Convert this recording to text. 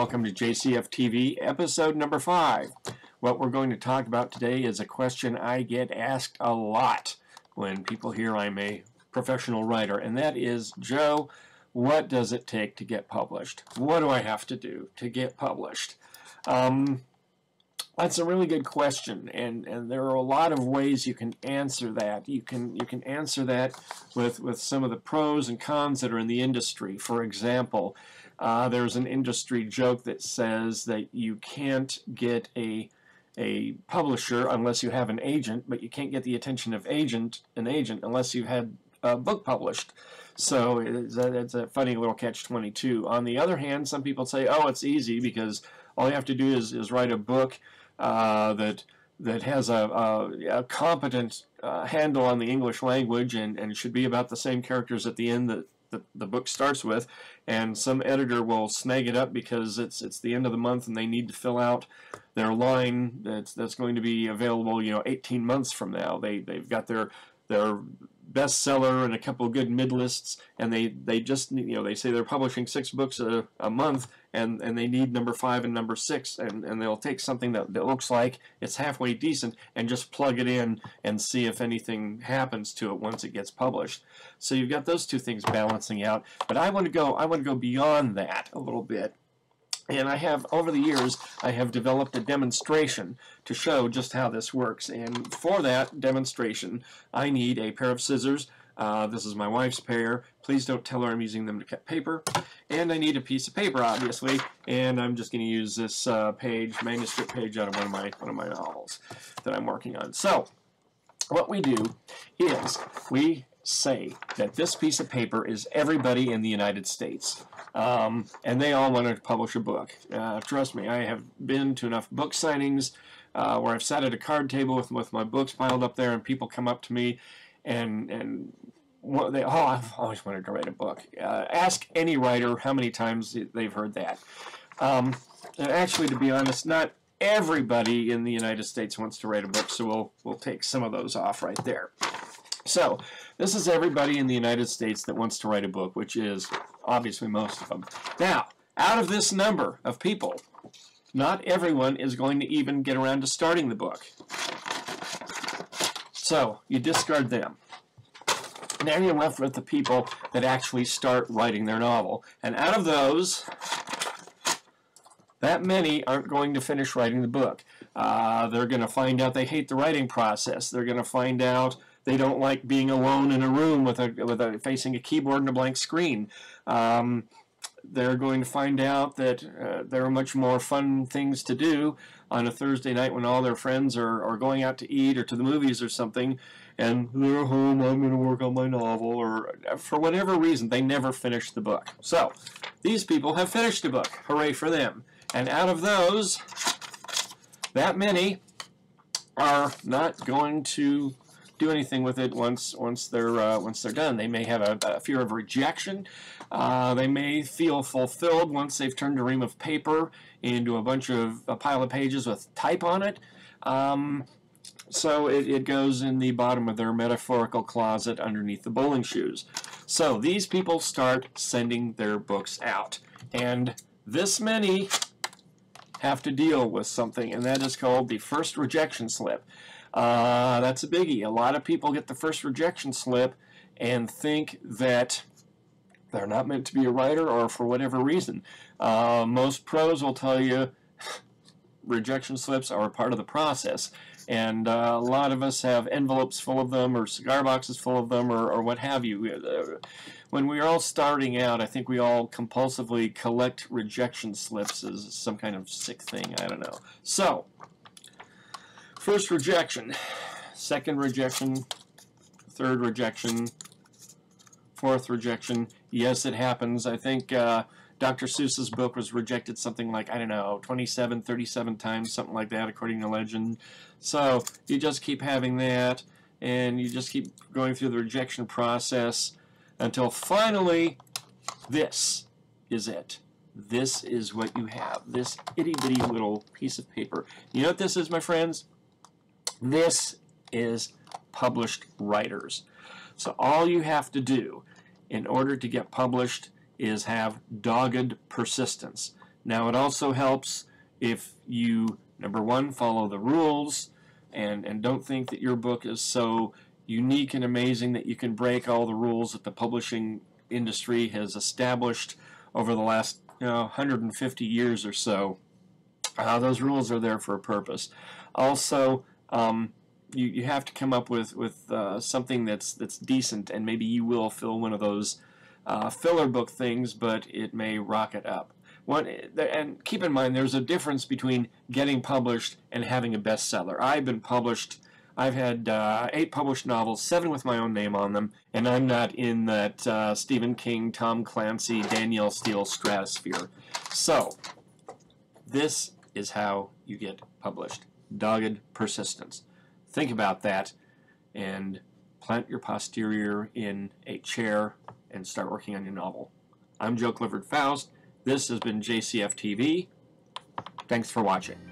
Welcome to JCF TV, episode number five. What we're going to talk about today is a question I get asked a lot when people hear I'm a professional writer, and that is, Joe, what does it take to get published? What do I have to do to get published? Um, that's a really good question, and, and there are a lot of ways you can answer that. You can you can answer that with with some of the pros and cons that are in the industry. For example, uh, there's an industry joke that says that you can't get a a publisher unless you have an agent, but you can't get the attention of agent an agent unless you've had a book published. So it's a, it's a funny little catch-22. On the other hand, some people say, oh, it's easy because all you have to do is, is write a book uh, that that has a, a, a competent uh, handle on the English language and, and should be about the same characters at the end that the, the book starts with. And some editor will snag it up because it's it's the end of the month and they need to fill out their line that's that's going to be available you know 18 months from now. They they've got their their bestseller and a couple good mid lists, and they they just you know they say they're publishing six books a, a month, and and they need number five and number six, and and they'll take something that, that looks like it's halfway decent and just plug it in and see if anything happens to it once it gets published. So you've got those two things balancing out, but I want to go I want to go beyond that a little bit and I have, over the years, I have developed a demonstration to show just how this works. And for that demonstration, I need a pair of scissors. Uh, this is my wife's pair. Please don't tell her I'm using them to cut paper. And I need a piece of paper, obviously. And I'm just going to use this uh, page, manuscript page out of one of my one of my novels that I'm working on. So, what we do is we say that this piece of paper is everybody in the United States. Um, and they all wanted to publish a book. Uh, trust me, I have been to enough book signings uh, where I've sat at a card table with, with my books piled up there and people come up to me and, and they, oh, I've always wanted to write a book. Uh, ask any writer how many times they've heard that. Um, actually, to be honest, not everybody in the United States wants to write a book, so we'll, we'll take some of those off right there. So, this is everybody in the United States that wants to write a book, which is obviously most of them. Now, out of this number of people, not everyone is going to even get around to starting the book. So, you discard them. Now you're left with the people that actually start writing their novel. And out of those, that many aren't going to finish writing the book. Uh, they're going to find out they hate the writing process. They're going to find out they don't like being alone in a room with a with a facing a keyboard and a blank screen. Um, they're going to find out that uh, there are much more fun things to do on a Thursday night when all their friends are, are going out to eat or to the movies or something, and they're home, I'm going to work on my novel, or for whatever reason, they never finish the book. So, these people have finished the book. Hooray for them. And out of those, that many are not going to do anything with it once once they're uh, once they're done. They may have a, a fear of rejection. Uh, they may feel fulfilled once they've turned a ream of paper into a bunch of a pile of pages with type on it. Um, so it, it goes in the bottom of their metaphorical closet underneath the bowling shoes. So these people start sending their books out. And this many have to deal with something, and that is called the first rejection slip. Uh, that's a biggie. A lot of people get the first rejection slip and think that they're not meant to be a writer or for whatever reason. Uh, most pros will tell you rejection slips are a part of the process. And uh, a lot of us have envelopes full of them or cigar boxes full of them or, or what have you. Uh, when we're all starting out, I think we all compulsively collect rejection slips as some kind of sick thing. I don't know. So, First rejection, second rejection, third rejection, fourth rejection. Yes, it happens. I think uh, Dr. Seuss's book was rejected something like, I don't know, 27, 37 times, something like that, according to legend. So you just keep having that, and you just keep going through the rejection process until finally this is it. This is what you have, this itty-bitty little piece of paper. You know what this is, my friends? This is published writers. So all you have to do in order to get published is have dogged persistence. Now, it also helps if you, number one, follow the rules and, and don't think that your book is so unique and amazing that you can break all the rules that the publishing industry has established over the last you know, 150 years or so. Uh, those rules are there for a purpose. Also, um, you, you have to come up with, with uh, something that's, that's decent, and maybe you will fill one of those uh, filler book things, but it may rocket up. One, and keep in mind, there's a difference between getting published and having a bestseller. I've been published I've had uh, eight published novels, seven with my own name on them, and I'm not in that uh, Stephen King, Tom Clancy, Danielle Steel stratosphere. So, this is how you get published. Dogged persistence. Think about that and plant your posterior in a chair and start working on your novel. I'm Joe Clifford Faust. This has been JCF TV. Thanks for watching.